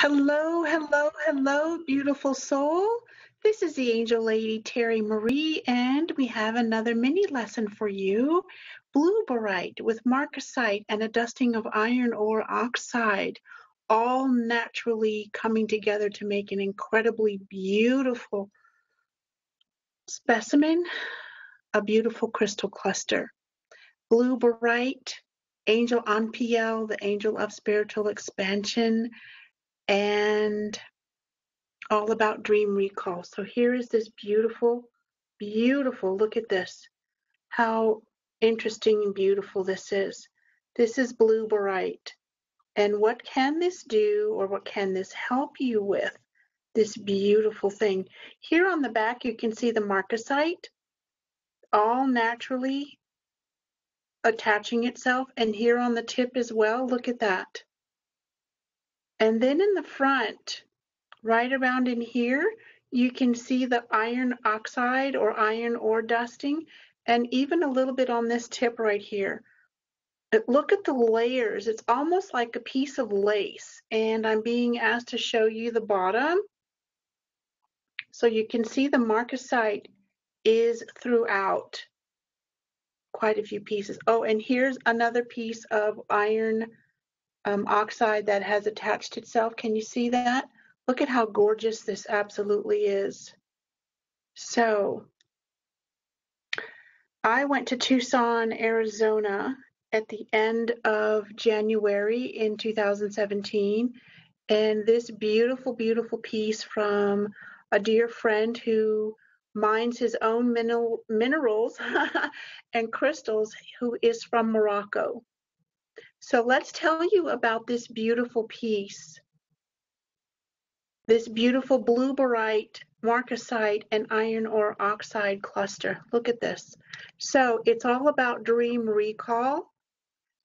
Hello, hello, hello, beautiful soul. This is the angel lady Terrie Marie, and we have another mini lesson for you. Blue barite with marcasite and a dusting of iron ore oxide, all naturally coming together to make an incredibly beautiful specimen, a beautiful crystal cluster. Blue barite, angel Anpiel, the angel of spiritual expansion, and all about dream recall. So here is this beautiful, beautiful, look at this. How interesting and beautiful this is. This is blue barite. And what can this do or what can this help you with? This beautiful thing. Here on the back, you can see the marcasite all naturally attaching itself. And here on the tip as well, look at that. And then in the front, right around in here, you can see the iron oxide or iron ore dusting, and even a little bit on this tip right here. Uh, look at the layers. It's almost like a piece of lace, and I'm being asked to show you the bottom. So you can see the marcasite is throughout quite a few pieces. Oh, and here's another piece of iron um, oxide that has attached itself. Can you see that? Look at how gorgeous this absolutely is. So I went to Tucson, Arizona at the end of January in 2017. And this beautiful, beautiful piece from a dear friend who mines his own mineral, minerals and crystals, who is from Morocco. So let's tell you about this beautiful piece this beautiful blue barite, marcasite, and iron ore oxide cluster. Look at this. So it's all about dream recall.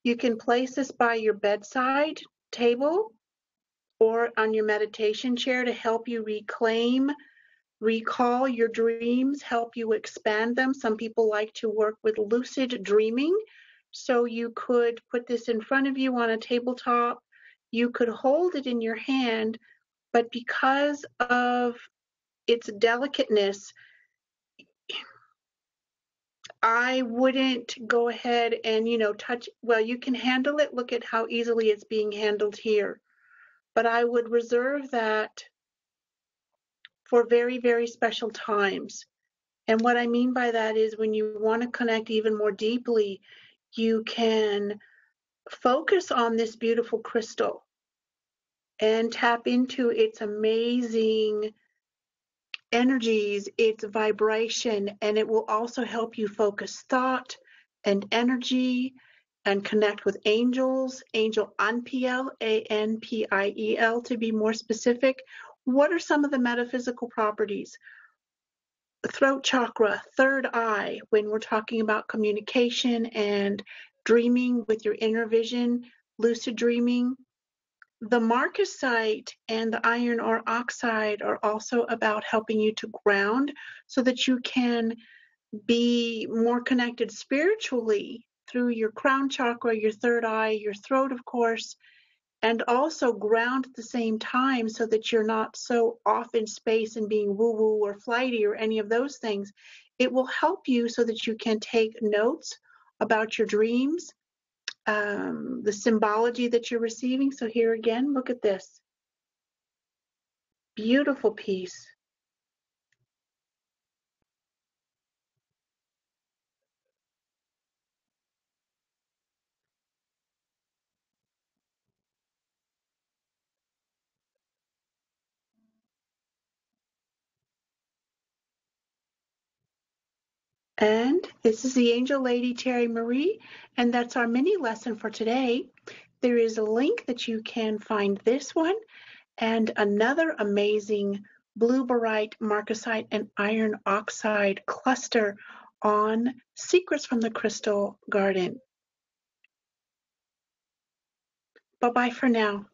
You can place this by your bedside table or on your meditation chair to help you reclaim, recall your dreams, help you expand them. Some people like to work with lucid dreaming. So you could put this in front of you on a tabletop. You could hold it in your hand but because of its delicateness, I wouldn't go ahead and, you know, touch. Well, you can handle it. Look at how easily it's being handled here. But I would reserve that for very, very special times. And what I mean by that is when you want to connect even more deeply, you can focus on this beautiful crystal and tap into its amazing energies, its vibration, and it will also help you focus thought and energy and connect with angels, angel Anpiel, A N P I E L to be more specific. What are some of the metaphysical properties? Throat chakra, third eye, when we're talking about communication and dreaming with your inner vision, lucid dreaming, the marcasite and the iron ore oxide are also about helping you to ground so that you can be more connected spiritually through your crown chakra, your third eye, your throat, of course, and also ground at the same time so that you're not so off in space and being woo woo or flighty or any of those things. It will help you so that you can take notes about your dreams um, the symbology that you're receiving. So here again, look at this. Beautiful piece. And this is the Angel Lady Terrie Marie, and that's our mini lesson for today. There is a link that you can find this one and another amazing blue barite, marcasite, and iron oxide cluster on Secrets from the Crystal Garden. Bye bye for now.